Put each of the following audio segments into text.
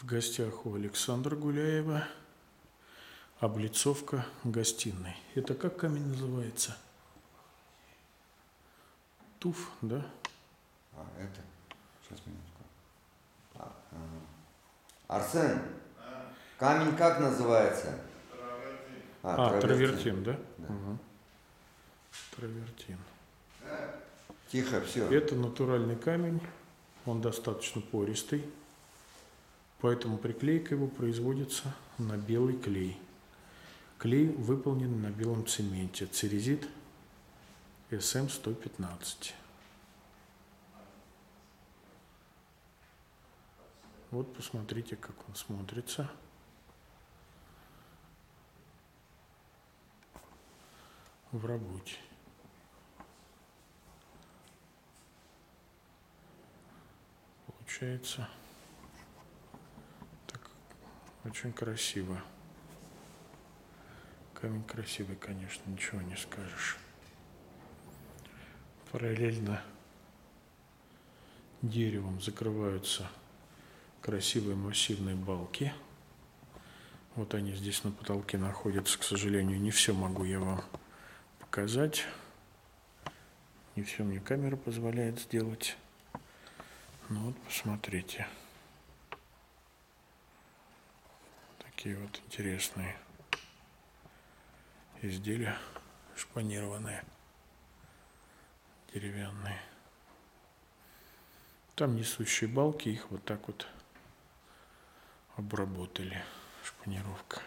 В гостях у Александра Гуляева облицовка гостиной. Это как камень называется? Туф, да? А, это? Сейчас, минутку. А, а. Арсен, камень как называется? А, травертин, да? Да. Угу. Травертин. Тихо, все. Это натуральный камень, он достаточно пористый, поэтому приклейка его производится на белый клей. Клей выполнен на белом цементе, церезит СМ-115. Вот посмотрите, как он смотрится. в работе. Получается очень красиво. Камень красивый, конечно, ничего не скажешь. Параллельно деревом закрываются красивые массивные балки. Вот они здесь на потолке находятся, к сожалению, не все могу я вам показать. Не все мне камера позволяет сделать. Ну вот, посмотрите. Такие вот интересные изделия шпанированные, деревянные. Там несущие балки, их вот так вот обработали. Шпанировка.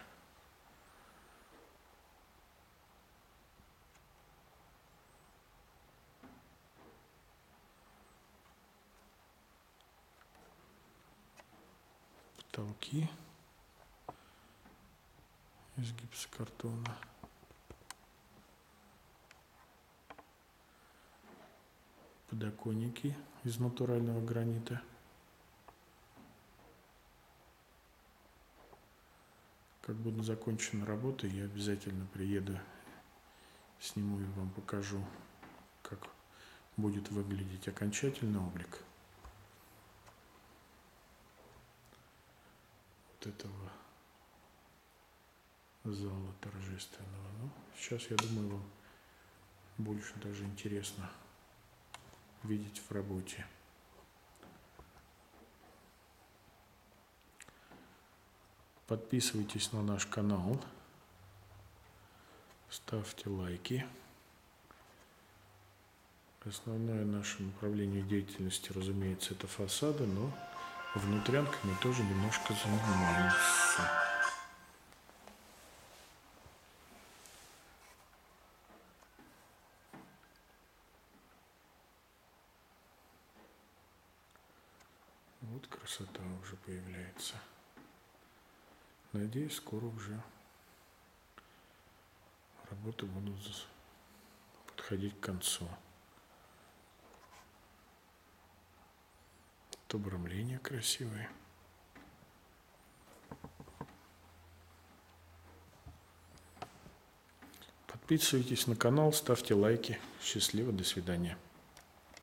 потолки из гипсокартона. Подоконники из натурального гранита. Как будет закончена работа, я обязательно приеду, сниму и вам покажу, как будет выглядеть окончательный облик. вот этого зала торжественного. Ну, сейчас, я думаю, вам больше даже интересно видеть в работе. Подписывайтесь на наш канал, ставьте лайки. Основное наше направление деятельности, разумеется, это фасады, но внутрянками тоже немножко занимаемся. Вот красота уже появляется. Надеюсь, скоро уже работы будут подходить к концу. Тут обрамления красивые. Подписывайтесь на канал, ставьте лайки. Счастливо, до свидания.